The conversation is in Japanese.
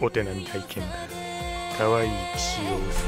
お手並み拝見だ可愛い血を。